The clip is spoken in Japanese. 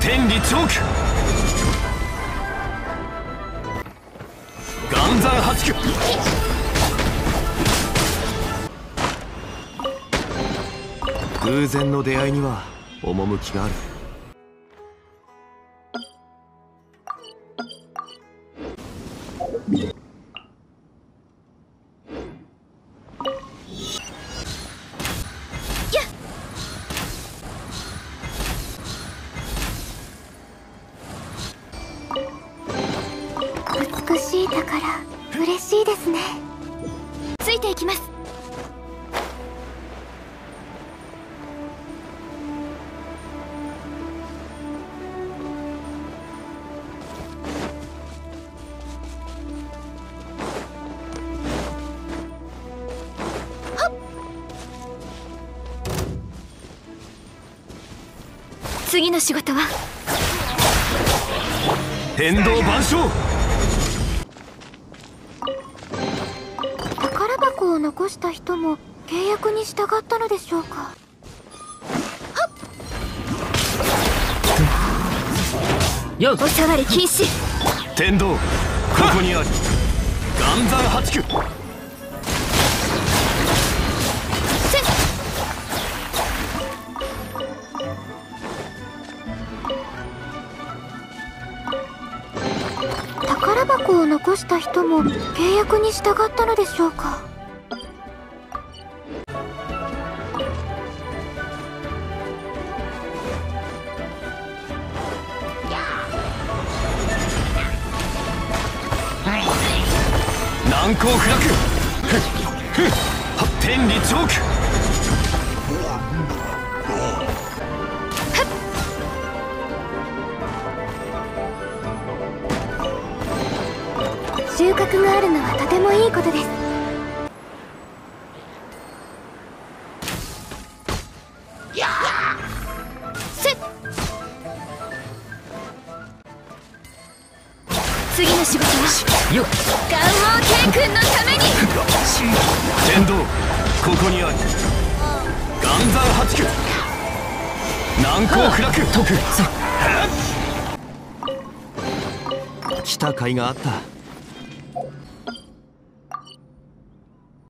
天理チョーク。岩山八九。偶然の出会いには趣がある。嬉しいですね。ついていきます。次の仕事は？天道万象残した人も契約に従ったのでしょうか？お触り禁止。天道ここにあり。岩山八九。宝箱を残した人も契約に従ったのでしょうか？難攻不落。ふっふっは天理チョーク収穫があるのはとてもいいことです。次の仕事は？よっ。願望君のために天道ここにあり岩山八九。難攻不落。特そ来た甲斐があった。